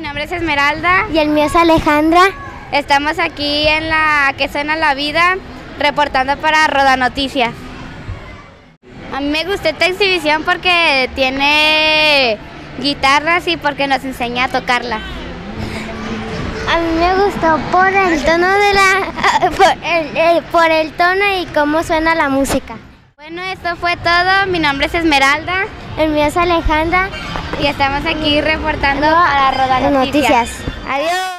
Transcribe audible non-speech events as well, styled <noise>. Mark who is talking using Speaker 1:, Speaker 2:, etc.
Speaker 1: nombre es Esmeralda.
Speaker 2: Y el mío es Alejandra.
Speaker 1: Estamos aquí en la que suena la vida, reportando para Roda Noticias. A mí me gustó esta exhibición porque tiene guitarras y porque nos enseña a tocarla.
Speaker 2: A mí me gustó por el tono de la <laughs> por el, el- por el tono y cómo suena la música.
Speaker 1: Bueno, esto fue todo. Mi nombre es Esmeralda
Speaker 2: El mío es Alejandra.
Speaker 1: y estamos aquí reportando para Roda Noticias.
Speaker 2: Noticias.
Speaker 1: Adiós.